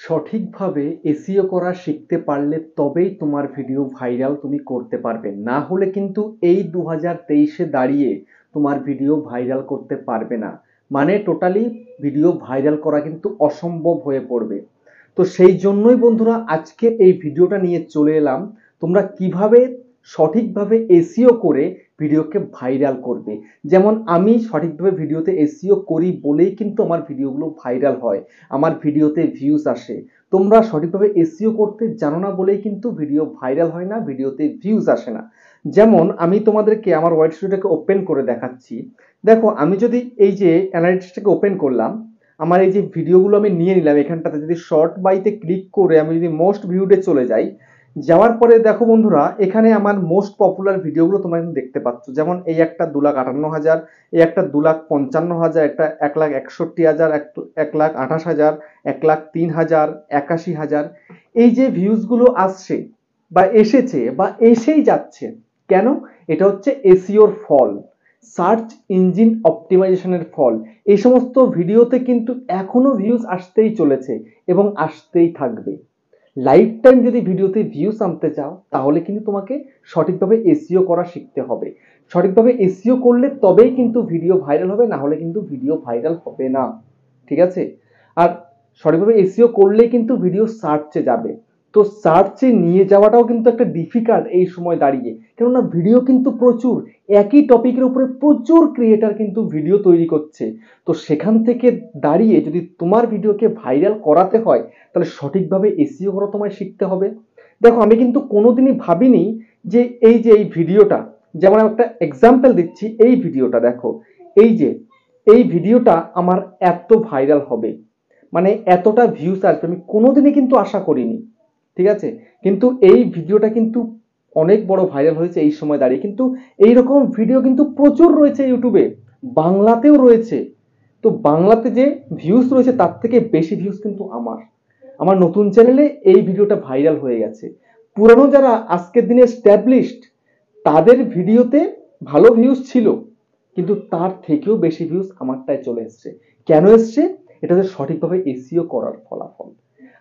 সঠিকভাবে এসিও করা শিখতে পারলে তবেই তোমার ভিডিও ভাইরাল তুমি করতে পারবে। না হলে কিন্তু এই দু হাজার তেইশে দাঁড়িয়ে তোমার ভিডিও ভাইরাল করতে পারবে না। মানে টোটালি ভিডিও ভাইরাল করা কিন্তু অসম্ভব হয়ে পড়বে। তো সেই জন্যই বন্ধুরা আজকে এই ভিডিওটা নিয়ে চলে এলাম। তোমরা কীভাবে সঠিকভাবে এসিও করে ভিডিওকে ভাইরাল করবে। যেমন আমি সঠিকভাবে ভিডিওতে এসিও করি বলেই কিন্তু আমার ভিডিওগুলো ভাইরাল হয়, আমার ভিডিওতে ভিউজ আসে। তোমরা সঠিকভাবে এসিও করতে জানো না বলেই কিন্তু ভিডিও ভাইরাল হয় না, ভিডিওতে ভিউজ আসে না। যেমন আমি তোমাদেরকে আমার ওয়াইট স্টুডিওটাকে ওপেন করে দেখাচ্ছি। দেখো, আমি যদি এই যে অ্যানালিটিক্সটাকে ওপেন করলাম, আমার এই যে ভিডিওগুলো আমি নিয়ে নিলাম, এখানটাতে যদি শর্ট বাইতে ক্লিক করে আমি যদি মোস্ট ভিউডে চলে যাই যাওয়ার পরে দেখো বন্ধুরা, এখানে আমার মোস্ট পপুলার ভিডিওগুলো তোমরা কিন্তু দেখতে পাচ্ছ। যেমন এই একটা দু লাখ আটান্ন হাজার, এই একটা দু লাখ পঞ্চান্ন হাজার, একটা এক লাখ একষট্টি হাজার, এক লাখ আঠাশ হাজার, এক লাখ তিন হাজার, একাশি হাজার। এই যে ভিউজগুলো আসছে বা এসেছে বা এসেই যাচ্ছে, কেন? এটা হচ্ছে এসিওর ফল সার্চ ইঞ্জিন অপটিমাইজেশনের ফল। এই সমস্ত ভিডিওতে কিন্তু এখনও ভিউজ আসতেই চলেছে এবং আসতেই থাকবে। লাইফ টাইম যদি ভিডিওতে ভিউস আনতে চাও, তাহলে কিন্তু তোমাকে সঠিকভাবে এসিও করা শিখতে হবে। সঠিকভাবে এসিও করলে তবেই কিন্তু ভিডিও ভাইরাল হবে, না হলে কিন্তু ভিডিও ভাইরাল হবে না। ঠিক আছে? আর সঠিকভাবে এসিও করলেই কিন্তু ভিডিও সার্চে যাবে। তো সার্চে নিয়ে যাওয়াটাও কিন্তু একটা ডিফিকাল্ট এই সময় দাঁড়িয়ে। কেননা ভিডিও কিন্তু প্রচুর। একই টপিকের উপরে প্রচুর ক্রিয়েটার কিন্তু ভিডিও তৈরি করছে। তো সেখান থেকে দাঁড়িয়ে যদি তোমার ভিডিওকে ভাইরাল করাতে হয়, তাহলে সঠিকভাবে এসিও করা তোমায় শিখতে হবে। দেখো, আমি কিন্তু কোনোদিনই ভাবিনি যে এই যে এই ভিডিওটা যেমন একটা এক্সাম্পল দিচ্ছি এই ভিডিওটা দেখো। এই যে, এই ভিডিওটা আমার এত ভাইরাল হবে। মানে এতটা ভিউস আসবে, আমি কোনোদিনই কিন্তু আশা করিনি। ঠিক আছে? কিন্তু এই ভিডিওটা কিন্তু অনেক বড় ভাইরাল হয়েছে এই সময় দাঁড়িয়ে। কিন্তু এই রকম ভিডিও কিন্তু প্রচুর রয়েছে ইউটিউবে বাংলাতেও রয়েছে। তো বাংলাতে যে ভিউজ রয়েছে, তার থেকে বেশি ভিউজ কিন্তু আমার। আমার নতুন চ্যানেলে এই ভিডিওটা ভাইরাল হয়ে গেছে। পুরানো যারা আজকের দিনে স্ট্যাবলিশড তাদের ভিডিওতে ভালো ভিউজ ছিল, কিন্তু তার থেকেও বেশি ভিউজ আমারটায় চলে এসছে। কেন এসছে? এটা সঠিকভাবে এসিও করার ফলাফল।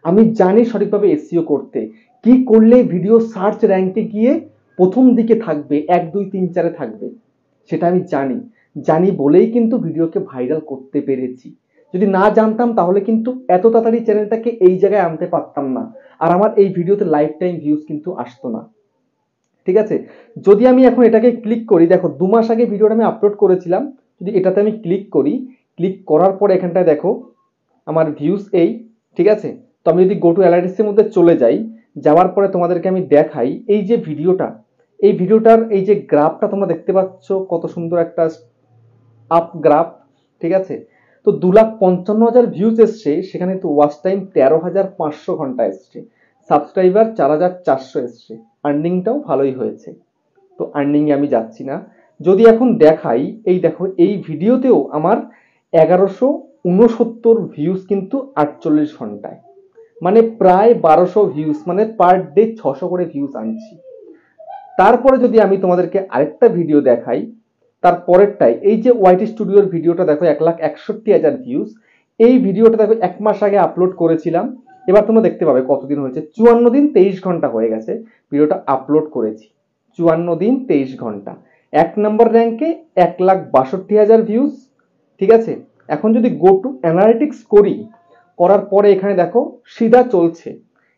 আমি জানি সঠিকভাবে এসিও করতে। কি করলে ভিডিও সার্চ র্যাঙ্কে গিয়ে প্রথম দিকে থাকবে, এক, দুই, তিন, চারে থাকবে, সেটা আমি জানি। জানি বলেই কিন্তু ভিডিওকে ভাইরাল করতে পেরেছি। যদি না জানতাম তাহলে কিন্তু এত তাড়াতাড়ি চ্যানেলটাকে এই জায়গায় আনতে পারতাম না। আর আমার এই ভিডিওতে লাইফ টাইম ভিউজ কিন্তু আসতো না। ঠিক আছে? যদি আমি এখন এটাকে ক্লিক করি, দেখো, দু মাস আগে ভিডিওটা আমি আপলোড করেছিলাম। যদি এটাতে আমি ক্লিক করি ক্লিক করার পর এখানটায় দেখো, আমার ভিউজ এই, ঠিক আছে? আমি যদি গো টু মধ্যে চলে যাই, যাওয়ার পরে তোমাদেরকে আমি দেখাই এই যে ভিডিওটা। এই ভিডিওটার এই যে গ্রাফটা তোমরা দেখতে পাচ্ছ, কত সুন্দর একটা আপ গ্রাফ ঠিক আছে? তো দু লাখ পঞ্চান্ন হাজার ভিউজ এসছে, সেখানে তো ওয়াচ টাইম তেরো হাজার পাঁচশো ঘণ্টা এসছে। সাবস্ক্রাইবার চার হাজার চারশো এসছে। আর্নিংটাও ভালোই হয়েছে। তো আর্নিংয়ে আমি যাচ্ছি না। যদি এখন দেখাই, এই দেখো, এই ভিডিওতেও আমার এগারোশো উনসত্তর ভিউজ কিন্তু আটচল্লিশ ঘন্টায়। মানে প্রায় বারোশো ভিউজ মানে পার ডে ছশো করে ভিউজ আনছি। তারপরে যদি আমি তোমাদেরকে আরেকটা ভিডিও দেখাই, তার পরেরটাই, এই যে ওয়াইটি স্টুডিওর ভিডিওটা দেখো, এক লাখ একষট্টি হাজার ভিউজ এই ভিডিওটা দেখো এক মাস আগে আপলোড করেছিলাম। এবার তোমরা দেখতে পাবে কতদিন হয়েছে। চুয়ান্ন দিন তেইশ ঘণ্টা হয়ে গেছে ভিডিওটা আপলোড করেছি। চুয়ান্ন দিন তেইশ ঘণ্টা। এক নম্বর র্যাঙ্কে এক লাখ বাষট্টি হাজার ভিউজ ঠিক আছে? এখন যদি গো টু অ্যানালিটিক্স করি করার পরে এখানে দেখো, সিধা চলছে।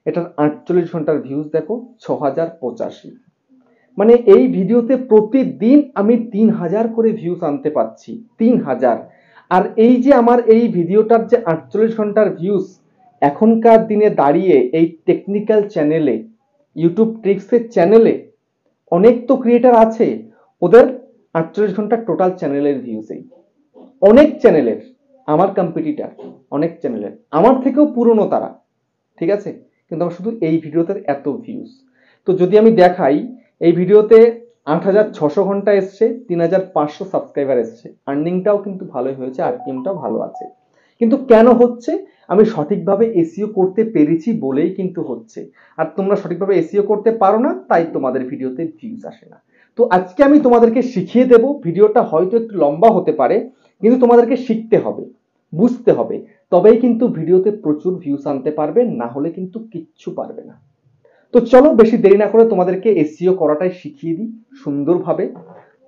এটার আটচল্লিশ ঘণ্টার ভিউজ দেখো ছ হাজার পঁচাশি। মানে এই ভিডিওতে প্রতিদিন আমি তিন হাজার করে ভিউজ আনতে পারছি, তিন হাজার। আর এই যে আমার এই ভিডিওটার যে আটচল্লিশ ঘণ্টার ভিউজ এখনকার দিনে দাঁড়িয়ে এই টেকনিক্যাল চ্যানেলে ইউটিউব ট্রিক্সের চ্যানেলে অনেক তো ক্রিয়েটার আছে, ওদের আটচল্লিশ ঘণ্টা টোটাল চ্যানেলের ভিউজেই অনেক চ্যানেলের আমার কম্পিটিটার অনেক চ্যানেলের আমার থেকেও পুরনো তারা, ঠিক আছে? কিন্তু আমার শুধু এই ভিডিওতে এত ভিউজ তো যদি আমি দেখাই, এই ভিডিওতে আট হাজার ছশো ঘণ্টা এসছে, তিন হাজার পাঁচশো সাবস্ক্রাইবার এসছে। আর্নিংটাও কিন্তু ভালোই হয়েছে আরপিএমটাও ভালো আছে। কিন্তু কেন হচ্ছে? আমি সঠিকভাবে এসিও করতে পেরেছি বলেই কিন্তু হচ্ছে। আর তোমরা সঠিকভাবে এসিও করতে পারো না, তাই তোমাদের ভিডিওতে ভিউজ আসে না। তো আজকে আমি তোমাদেরকে শিখিয়ে দেব, ভিডিওটা হয়তো একটু লম্বা হতে পারে, কিন্তু তোমাদেরকে শিখতে হবে। বুঝতে হবে। তবেই কিন্তু ভিডিওতে প্রচুর ভিউস আনতে পারবে, না হলে কিন্তু কিচ্ছু পারবে না। তো চলো বেশি দেরি না করে তোমাদেরকে এসিও করাটাই শিখিয়ে দিই সুন্দরভাবে।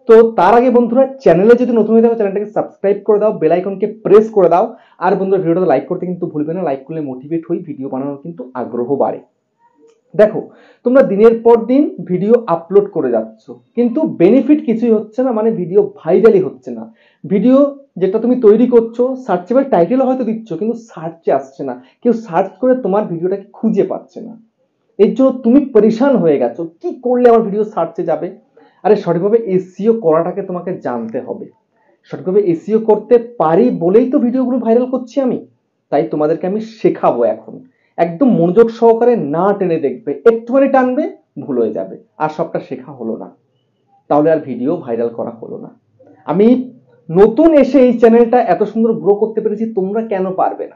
তো তার আগে বন্ধুরা, চ্যানেলে যদি নতুন হয়ে থাকো, চ্যানেলটাকে সাবস্ক্রাইব করে দাও বেল আইকনকে প্রেস করে দাও। আর বন্ধুরা ভিডিওটা লাইক করতে কিন্তু ভুলবে না। লাইক করলে মোটিভেট হই ভিডিও বানানোর কিন্তু আগ্রহ বাড়ে। দেখো, তোমরা দিনের পর দিন ভিডিও আপলোড করে যাচ্ছ, কিন্তু বেনিফিট কিছুই হচ্ছে না মানে ভিডিও ভাইরালই হচ্ছে না। ভিডিও যেটা তুমি তৈরি করছ সার্চেবল টাইটেল হয়তো দিচ্ছ, কিন্তু সার্চে আসছে না। কেউ সার্চ করে তোমার ভিডিওটাকে খুঁজে পাচ্ছে না। এর জন্য তুমি পরিশান হয়ে গেছো, কি করলে আমার ভিডিও সার্চে যাবে? আরে সঠিকভাবে এসিও করাটাকে তোমাকে জানতে হবে। সঠিকভাবে এসিও করতে পারি বলেই তো ভিডিওগুলো ভাইরাল করছি আমি। তাই তোমাদেরকে আমি শেখাবো এখন। একদম মনোযোগ সহকারে না টেনে দেখবে, একটুখানি টানবে, ভুল হয়ে যাবে। আর সবটা শেখা হলো না। তাহলে আর ভিডিও ভাইরাল করা হলো না। আমি নতুন এসে এই চ্যানেলটা এত সুন্দর গ্রো করতে পেরেছি, তোমরা কেন পারবে না?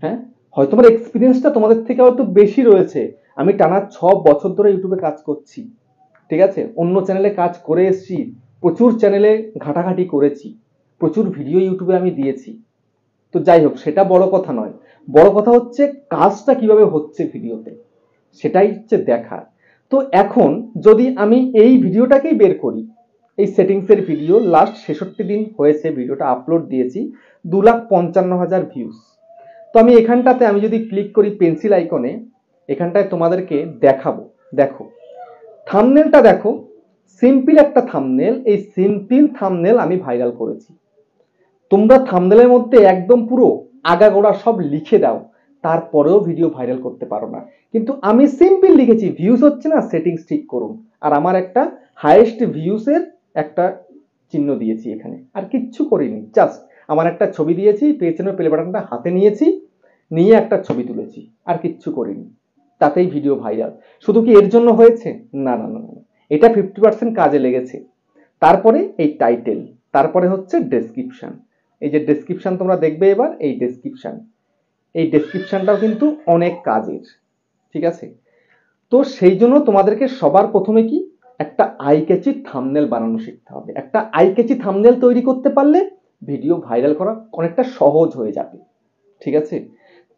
হ্যাঁ? হয়তো আমার এক্সপিরিয়েন্সটা তোমাদের থেকে হয়তো বেশি রয়েছে। আমি টানা ছ বছর ধরে ইউটিউবে কাজ করছি। ঠিক আছে? অন্য চ্যানেলে কাজ করে এসেছি। প্রচুর চ্যানেলে ঘাটাঘাটি করেছি। প্রচুর ভিডিও ইউটিউবে আমি দিয়েছি। তো যাই হোক, সেটা বড় কথা নয়। বড় কথা হচ্ছে কাজটা কীভাবে হচ্ছে ভিডিওতে? সেটাই হচ্ছে দেখা তো এখন যদি আমি এই ভিডিওটাকেই বের করি, এই সেটিংসের ভিডিও লাস্ট ছেষট্টি দিন হয়েছে ভিডিওটা আপলোড দিয়েছি দু লাখ পঞ্চান্ন হাজার ভিউস তো আমি এখানটাতে আমি যদি ক্লিক করি পেন্সিল আইকনে এখানটায় তোমাদেরকে দেখাবো। দেখো থামনেলটা দেখো সিম্পল একটা থামনেল এই সিম্পল থামনেল আমি ভাইরাল করেছি। তোমরা থামনেলের মধ্যে একদম পুরো আগাগোড়া সব লিখে দাও, তারপরেও ভিডিও ভাইরাল করতে পারো না। কিন্তু আমি সিম্পল লিখেছি ভিউজ হচ্ছে না সেটিংস ঠিক করুন। আর আমার একটা হাইয়েস্ট ভিউসের একটা চিহ্ন দিয়েছি এখানে। আর কিচ্ছু করিনি জাস্ট আমার একটা ছবি দিয়েছি পেছনের প্লে বাটনটা হাতে নিয়েছি, নিয়ে একটা ছবি তুলেছি, আর কিচ্ছু করিনি। তাতেই ভিডিও ভাইরাল শুধু কি এর জন্য হয়েছে? না না না এটা ফিফটি পার্সেন্ট কাজে লেগেছে। তারপরে এই টাইটেল তারপরে হচ্ছে ডেসক্রিপশন এই যে ডেসক্রিপশন তোমরা দেখবে এবার, এই ডেসক্রিপশন এই ডেসক্রিপশনটাও কিন্তু অনেক কাজের, ঠিক আছে? তো সেই জন্য তোমাদেরকে সবার প্রথমে কি? একটা আই ক্যাচি থামনেল বানানো শিখতে হবে। একটা আই ক্যাচি থামনেল তৈরি করতে পারলে ভিডিও ভাইরাল করা অনেকটা সহজ হয়ে যাবে, ঠিক আছে?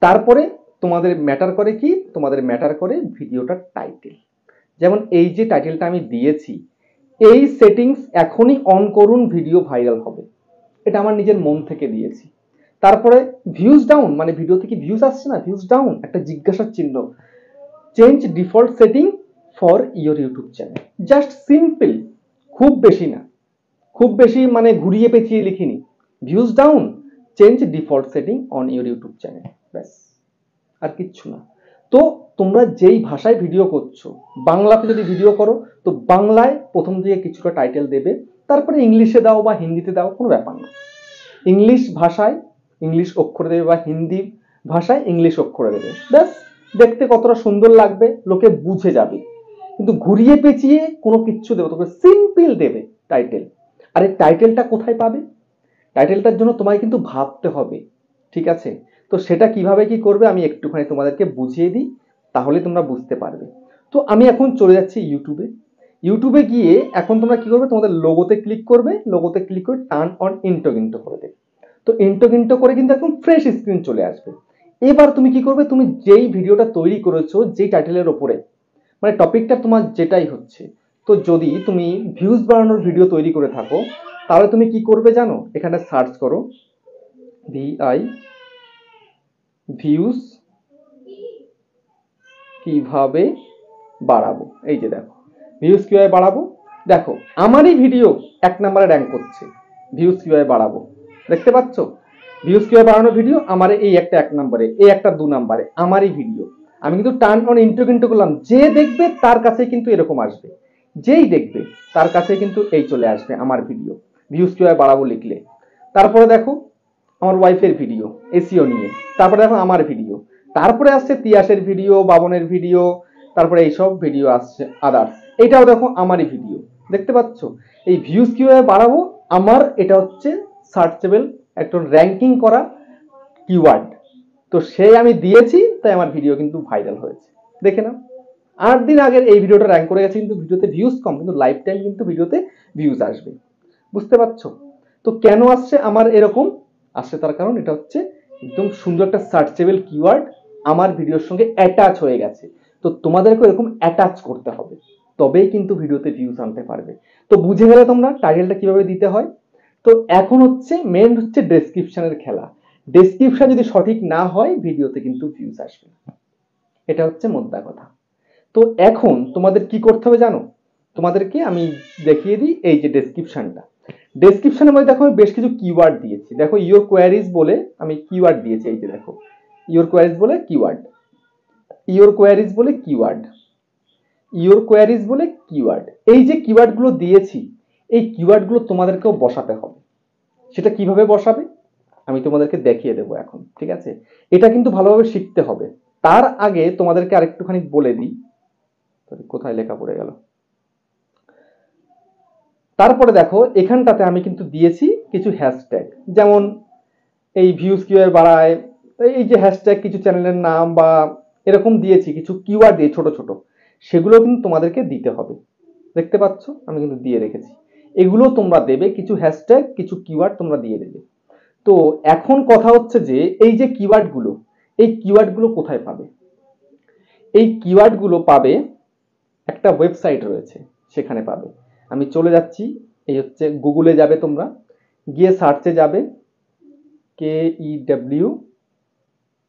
তারপরে তোমাদের ম্যাটার করে কি? তোমাদের ম্যাটার করে ভিডিওটার টাইটেল যেমন এই যে টাইটেলটা আমি দিয়েছি, এই সেটিংস এখনই অন করুন, ভিডিও ভাইরাল হবে। এটা আমার নিজের মন থেকে দিয়েছি। তারপরে ভিউজ ডাউন মানে ভিডিও থেকে ভিউজ আসছে না ভিউজ ডাউন একটা জিজ্ঞাসার চিহ্ন। Change default setting for your YouTube channel just simple খুব বেশি না। খুব বেশি মানে ঘুরিয়ে পেঁচিয়ে লিখিনি। Views down change default setting on your YouTube channel ব্যাস, আর কিচ্ছু না। তো তোমরা যেই ভাষায় ভিডিও করছ, বাংলাতে যদি ভিডিও করো, তো বাংলায় প্রথম দিকে কিছুটা টাইটেল দেবে। তারপরে ইংলিশে দাও বা হিন্দিতে দাও, কোনো ব্যাপার না। ইংলিশ ভাষায় ইংলিশ অক্ষরে দেবে বা হিন্দি ভাষায় ইংলিশ অক্ষরে দেবে। ব্যাস, দেখতে কতটা সুন্দর লাগবে, লোকে বুঝে যাবে। কিন্তু ঘুরিয়ে পেঁচিয়ে কোনো কিচ্ছু দেবে, তোকে সিম্পল দেবে টাইটেল আর এই টাইটেলটা কোথায় পাবে? টাইটেলটার জন্য তোমায় কিন্তু ভাবতে হবে, ঠিক আছে? তো সেটা কীভাবে কি করবে আমি একটুখানি তোমাদেরকে বুঝিয়ে দিই, তাহলে তোমরা বুঝতে পারবে। তো আমি এখন চলে যাচ্ছি ইউটিউবে ইউটিউবে গিয়ে এখন তোমরা কি করবে? তোমাদের লোগোতে ক্লিক করবে। লোগোতে ক্লিক করে টার্ন অন ইন্টোগিন্টো করে দেবে। তো ইন্টোগিন্টো করে কিন্তু একদম ফ্রেশ স্ক্রিন চলে আসবে। এবার তুমি কি করবে? তুমি যেই ভিডিওটা তৈরি করেছ, যেই টাইটেলের ওপরে মানে টপিকটা তোমার যেটাই হচ্ছে, তো যদি তুমি ভিউজ বাড়ানোর ভিডিও তৈরি করে থাকো, তাহলে তুমি কি করবে জানো? এখানে সার্চ করো। ভিআই ভিউজ কীভাবে বাড়াবো? এই যে দেখো। ভিউজ কীভাবে বাড়াবো? দেখো, আমারই ভিডিও এক নম্বরে র্যাঙ্ক করছে। ভিউজ কীভাবে বাড়াবো? দেখতে পাচ্ছ? ভিউজ কীভাবে বাড়ানো ভিডিও আমার এই একটা এক নম্বরে এই একটা দু নম্বরে আমারই ভিডিও আমি কিন্তু টার্ন অন ইন্টু কিন্তু করলাম। যে দেখবে, তার কাছে কিন্তু এরকম আসবে। যেই দেখবে, তার কাছে কিন্তু এই চলে আসবে আমার ভিডিও ভিউজ কীভাবে বাড়াবো লিখলে। তারপরে দেখো, আমার ওয়াইফের ভিডিও এসিও নিয়ে। তারপরে দেখো, আমার ভিডিও তারপরে আসছে তিয়াসের ভিডিও বাবনের ভিডিও তারপরে এইসব ভিডিও আসছে আদার্স এটাও দেখো আমারই ভিডিও দেখতে পাচ্ছ? এই ভিউজ কীভাবে বাড়াবো? আমার এটা হচ্ছে সার্চেবল একটা র্যাঙ্কিং করা কিওয়ার্ড তো সেই আমি দিয়েছি, তাই আমার ভিডিও কিন্তু ভাইরাল হয়েছে। দেখে নাও। আট দিন আগের এই ভিডিওটা র্যাঙ্ক করে গেছে, কিন্তু ভিডিওতে ভিউজ কম, কিন্তু লাইফ টাইম কিন্তু ভিডিওতে ভিউজ আসবে। বুঝতে পারছ? তো কেন আসছে আমার এরকম? আসছে তার কারণ এটা হচ্ছে একদম সুন্দর একটা সার্চেবল কিওয়ার্ড আমার ভিডিওর সঙ্গে অ্যাটাচ হয়ে গেছে। তো তোমাদেরকে এরকম অ্যাটাচ করতে হবে। তবেই কিন্তু ভিডিওতে ভিউজ আনতে পারবে। তো বুঝে গেলে তোমরা টাইটেলটা কীভাবে দিতে হয়? তো এখন হচ্ছে মেন হচ্ছে ডেসক্রিপশনের খেলা। ডেসক্রিপশন যদি সঠিক না হয়, ভিডিওতে কিন্তু ভিউজ আসবে। এটা হচ্ছে মোদ্দা কথা। তো এখন তোমাদের কি করতে হবে জানো? তোমাদেরকে আমি দেখিয়ে দিই এই যে ডেসক্রিপশনটা ডেসক্রিপশনের মধ্যে দেখো আমি বেশ কিছু কিওয়ার্ড দিয়েছি। দেখো ইওর কোয়ারিজ বলে আমি কিওয়ার্ড দিয়েছি, এই যে দেখো। ইওর কোয়ারিজ বলে কিওয়ার্ড ইওর কোয়ারিজ বলে কিওয়ার্ড ইওর কোয়ারিজ বলে কিওয়ার্ড এই যে কিওয়ার্ডগুলো দিয়েছি, এই কিওয়ার্ডগুলো তোমাদেরকেও বসাতে হবে। সেটা কীভাবে বসাবে? আমি তোমাদেরকে দেখিয়ে দেবো এখন, ঠিক আছে? এটা কিন্তু ভালোভাবে শিখতে হবে। তার আগে তোমাদেরকে আরেকটুখানি বলে দিই। কোথায় লেখা পড়ে গেল? তারপরে দেখো, এখানটাতে আমি কিন্তু দিয়েছি কিছু হ্যাশট্যাগ যেমন এই ভিউজ কীভাবে বাড়ায়, এই যে হ্যাশট্যাগ কিছু চ্যানেলের নাম বা এরকম দিয়েছি, কিছু কিওয়ার্ড দিয়ে ছোট ছোট। সেগুলো কিন্তু তোমাদেরকে দিতে হবে। দেখতে পাচ্ছ? আমি কিন্তু দিয়ে রেখেছি। এগুলো তোমরা দেবে, কিছু হ্যাশট্যাগ কিছু কিওয়ার্ড তোমরা দিয়ে দেবে। তো এখন কথা হচ্ছে যে, এই যে কিওয়ার্ডগুলো এই কিওয়ার্ডগুলো কোথায় পাবে? এই কিওয়ার্ডগুলো পাবে একটা ওয়েবসাইট রয়েছে, সেখানে পাবে। আমি চলে যাচ্ছি, এই হচ্ছে গুগলে যাবে তোমরা। গিয়ে সার্চে যাবে K E W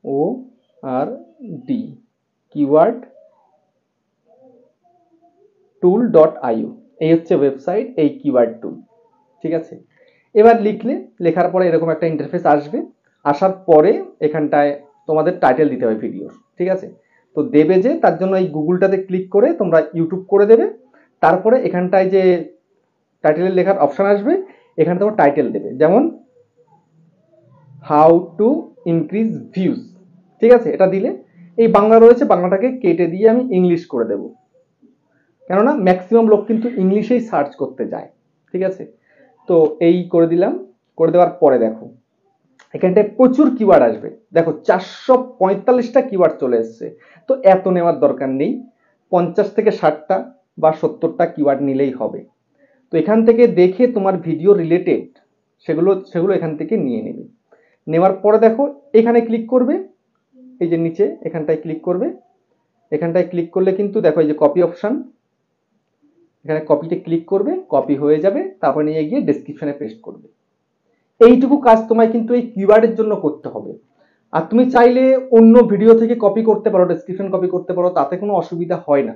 O R D keyword tool dot IO এই হচ্ছে ওয়েবসাইট এই কিওয়ার্ড টুল ঠিক আছে? এবার লিখলে, লেখার পরে এরকম একটা ইন্টারফেস আসবে। আসার পরে এখানটায় তোমাদের টাইটেল দিতে হবে ভিডিওর ঠিক আছে? তো দেবে যে, তার জন্য এই গুগলটাতে ক্লিক করে তোমরা ইউটিউব করে দেবে। তারপরে এখানটায় যে টাইটেলের লেখার অপশন আসবে, এখানে তোমার টাইটেল দেবে। যেমন হাউ টু ইনক্রিজ ভিউজ ঠিক আছে? এটা দিলে, এই বাংলা রয়েছে, বাংলাটাকে কেটে দিয়ে আমি ইংলিশ করে দেব। কেননা ম্যাক্সিমাম লোক কিন্তু ইংলিশেই সার্চ করতে যায়, ঠিক আছে? তো এই করে দিলাম, করে দেওয়ার পরে দেখো, এখানটায় প্রচুর কিওয়ার্ড আসবে। দেখো, চারশো পঁয়তাল্লিশটা কিওয়ার্ড চলে এসছে, তো এত নেওয়ার দরকার নেই। পঞ্চাশ থেকে ষাটটা বা সত্তরটা কিওয়ার্ড নিলেই হবে। তো এখান থেকে দেখে তোমার ভিডিও রিলেটেড সেগুলো সেগুলো এখান থেকে নিয়ে নেবে। নেওয়ার পরে দেখো, এখানে ক্লিক করবে, এই যে নিচে, এখানটায় ক্লিক করবে। এখানটায় ক্লিক করলে কিন্তু দেখো, এই যে কপি অপশন এখানে কপিতে ক্লিক করবে কপি হয়ে যাবে, তারপর নিয়ে গিয়ে ডেসক্রিপশনে পেস্ট করবে। এইটুকু কাজ তোমায় কিন্তু এই কিওয়ার্ডের জন্য করতে হবে। আর তুমি চাইলে অন্য ভিডিও থেকে কপি করতে পারো ডেসক্রিপশন কপি করতে পারো, তাতে কোনো অসুবিধা হয় না।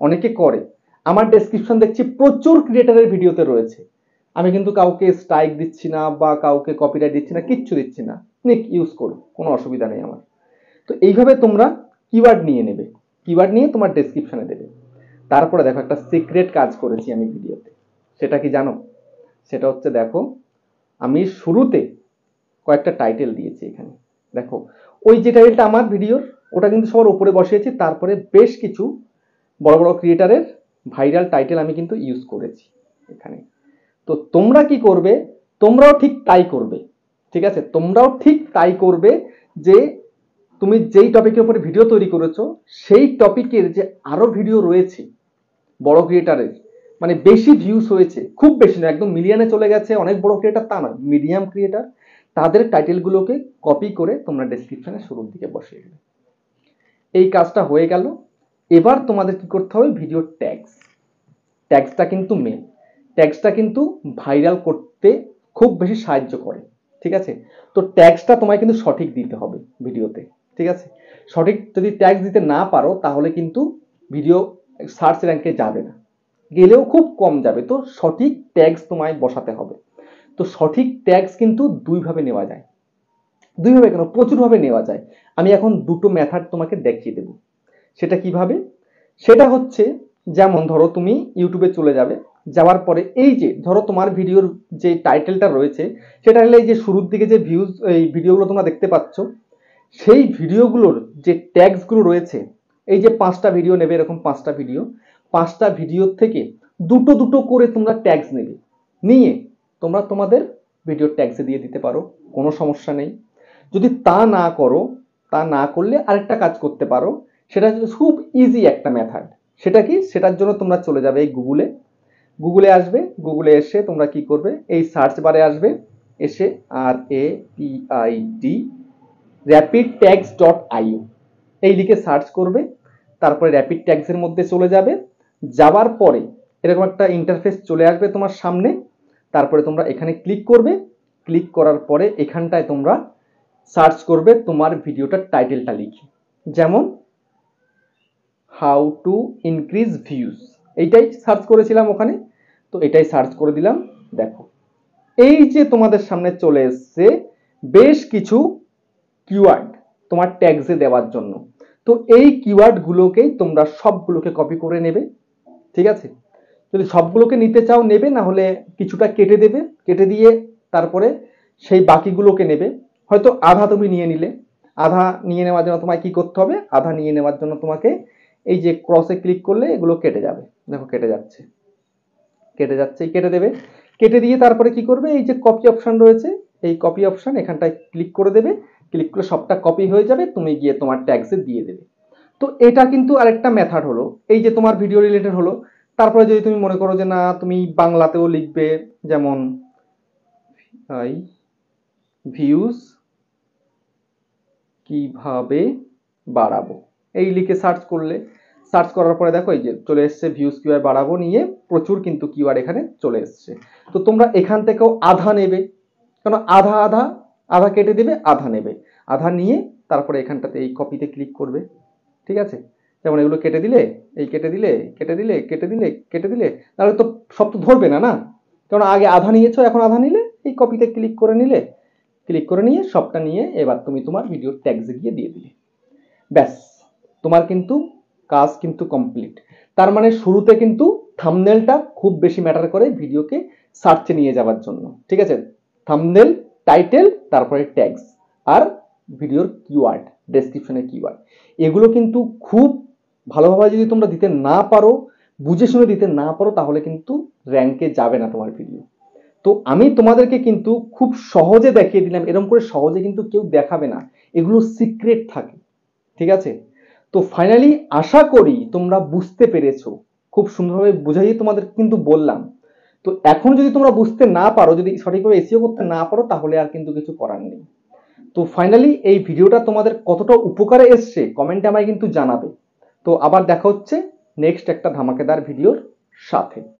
অনেকে করে। আমার ডেসক্রিপশন দেখছি প্রচুর ক্রিয়েটারের ভিডিওতে রয়েছে। আমি কিন্তু কাউকে স্ট্রাইক দিচ্ছি না বা কাউকে কপিরাইট দিচ্ছি না, কিচ্ছু দিচ্ছি না। নিক ইউজ করো, কোনো অসুবিধা নেই আমার। তো এইভাবে তোমরা কিওয়ার্ড নিয়ে নেবে। কিওয়ার্ড নিয়ে তোমার ডেসক্রিপশনে দেবে। তারপরে দেখো একটা সিক্রেট কাজ করেছি আমি ভিডিওতে। সেটা কি জানো? সেটা হচ্ছে দেখো, আমি শুরুতে কয়েকটা টাইটেল দিয়েছি এখানে। দেখো, ওই যে টাইটেলটা আমার ভিডিওর ওটা কিন্তু সবার উপরে বসিয়েছি, তারপরে বেশ কিছু বড় বড় ক্রিয়েটারের ভাইরাল টাইটেল আমি কিন্তু ইউজ করেছি এখানে। তো তোমরা কি করবে? তোমরাও ঠিক তাই করবে। ঠিক আছে? তোমরাও ঠিক তাই করবে যে তুমি যেই টপিকের উপরে ভিডিও তৈরি করেছ, সেই টপিকের যে আরও ভিডিও রয়েছে, বড় ক্রিয়েটারের মানে বেশি ভিউস হয়েছে, খুব বেশি না একদম মিলিয়নে চলে গেছে, অনেক বড় ক্রিয়েটার তা না মিডিয়াম ক্রিয়েটার তাদের টাইটেলগুলোকে কপি করে তোমরা ডেসক্রিপশনে শুরুর দিকে বসিয়ে দেবে এই কাজটা হয়ে গেল। এবার তোমাদের কি করতে হবে? ভিডিও ট্যাগস ট্যাগসটা কিন্তু মেন ট্যাগসটা কিন্তু ভাইরাল করতে খুব বেশি সাহায্য করে, ঠিক আছে? তো ট্যাগসটা তোমায় কিন্তু সঠিক দিতে হবে ভিডিওতে ঠিক আছে? সঠিক যদি ট্যাগস দিতে না পারো, তাহলে কিন্তু ভিডিও সার্চ র্যাঙ্কে যাবে না। গেলেও খুব কম যাবে। তো সঠিক ট্যাগস তোমায় বসাতে হবে। তো সঠিক ট্যাগস কিন্তু দুইভাবে নেওয়া যায়। দুইভাবে কেন? প্রচুরভাবে নেওয়া যায়। আমি এখন দুটো মেথড তোমাকে দেখিয়ে দেব। সেটা কীভাবে? সেটা হচ্ছে, যেমন ধরো তুমি ইউটিউবে চলে যাবে। যাওয়ার পরে এই যে, ধরো তোমার ভিডিওর যে টাইটেলটা রয়েছে, সেটা হলে এই যে শুরুর দিকে যে ভিউজ এই ভিডিওগুলো তোমরা দেখতে পাচ্ছ সেই ভিডিওগুলোর যে ট্যাগসগুলো রয়েছে, এই যে পাঁচটা ভিডিও নেবে, এরকম পাঁচটা ভিডিও পাঁচটা ভিডিও থেকে দুটো দুটো করে তোমরা ট্যাগস নেবে। নিয়ে তোমরা তোমাদের ভিডিও ট্যাগসে দিয়ে দিতে পারো, কোনো সমস্যা নেই। যদি তা না করো, তা না করলে আরেকটা কাজ করতে পারো, সেটা খুব ইজি একটা মেথড সেটা কি? সেটার জন্য তোমরা চলে যাবে এই গুগলে গুগলে আসবে গুগলে এসে তোমরা কি করবে? এই সার্চ বারে আসবে, এসে R A P I D rapid tags dot IO এই লিখে সার্চ করবে, তারপরে র্যাপিড ট্যাক্সের মধ্যে চলে যাবে। যাওয়ার পরে এরকম একটা ইন্টারফেস চলে আসবে তোমার সামনে। তারপরে তোমরা এখানে ক্লিক করবে। ক্লিক করার পরে এখানটায় তোমরা সার্চ করবে তোমার ভিডিওটার টাইটেলটা লিখে। যেমন হাউ টু ইনক্রিজ ভিউজ এইটাই সার্চ করেছিলাম ওখানে। তো এটাই সার্চ করে দিলাম। দেখো, এই যে তোমাদের সামনে চলে এসছে, বেশ কিছু কিওয়ার্ড তোমার ট্যাগসে দেওয়ার জন্য। তো এই কিওয়ার্ডগুলোকেই তোমরা সবগুলোকে কপি করে নেবে, ঠিক আছে? যদি সবগুলোকে নিতে চাও নেবে, না হলে কিছুটা কেটে দেবে, কেটে দিয়ে তারপরে সেই বাকিগুলোকে নেবে। হয়তো আধা তুমি নিয়ে নিলে। আধা নিয়ে নেওয়ার জন্য তোমায় কি করতে হবে? আধা নিয়ে নেওয়ার জন্য তোমাকে এই যে ক্রসে ক্লিক করলে এগুলো কেটে যাবে। দেখো কেটে যাচ্ছে। কেটে যাচ্ছে, কেটে দেবে। কেটে দিয়ে তারপরে কি করবে? এই যে কপি অপশান রয়েছে, এই কপি অপশান এখানটায় ক্লিক করে দেবে। ক্লিক করে সবটা কপি হয়ে যাবে, তুমি গিয়ে তোমার ট্যাক্সে দিয়ে দেবে। তো এটা কিন্তু আরেকটা মেথড হলো, এই যে তোমার ভিডিও রিলেটেড হলো, তারপরে যদি তুমি মনে করো যে না, তুমি বাংলাতেও লিখবে যেমন ভিউজ কীভাবে বাড়াবো। এই লিখে সার্চ করলে সার্চ করার পরে দেখো এই যে চলে এসছে ভিউজ কিউআর বাড়াবো নিয়ে প্রচুর কিন্তু কিউআর এখানে চলে এসছে। তো তোমরা এখান থেকেও আধা নেবে কারণ আধা আধা আধা কেটে দেবে, আধা নেবে। আধা নিয়ে তারপরে এখানটাতে এই কপিতে ক্লিক করবে। ঠিক আছে? যেমন এগুলো কেটে দিলে, এই কেটে দিলে কেটে দিলে কেটে দিলে কেটে দিলে তাহলে তো সব তো ধরবে না না? কারণ আগে আধা নিয়েছো, এখন আধা নিলে, এই কপিতে ক্লিক করে নিলে ক্লিক করে নিয়ে সবটা নিয়ে এবার তুমি তোমার ভিডিও ট্যাগসে গিয়ে দিয়ে দিলে। ব্যাস। তোমার কিন্তু কাজ কিন্তু কমপ্লিট তার মানে শুরুতে কিন্তু থামনেলটা খুব বেশি ম্যাটার করে ভিডিওকে সার্চে নিয়ে যাওয়ার জন্য। ঠিক আছে? থামনেল টাইটেল তারপরে ট্যাগস আর ভিডিওর কিওয়ার্ড ডেসক্রিপশনের কিওয়ার্ড এগুলো কিন্তু খুব ভালোভাবে যদি তোমরা দিতে না পারো, বুঝে শুনে দিতে না পারো, তাহলে কিন্তু র্যাঙ্কে যাবে না তোমার ভিডিও তো আমি তোমাদেরকে কিন্তু খুব সহজে দেখিয়ে দিলাম এরকম করে সহজে কিন্তু কেউ দেখাবে না। এগুলো সিক্রেট থাকে, ঠিক আছে? তো ফাইনালি আশা করি তোমরা বুঝতে পেরেছ। খুব সুন্দরভাবে বুঝাই তোমাদের কিন্তু বললাম। তো এখন যদি তোমরা বুঝতে না পারো, যদি সঠিকভাবে এসিও করতে না পারো, তাহলে আর কিন্তু কিছু করার নেই। তো ফাইনালি এই ভিডিওটা তোমাদের কতটা উপকারে এসছে কমেন্টে আমায় কিন্তু জানাবে। তো আবার দেখা হচ্ছে নেক্সট একটা ধামাকেদার ভিডিওর সাথে।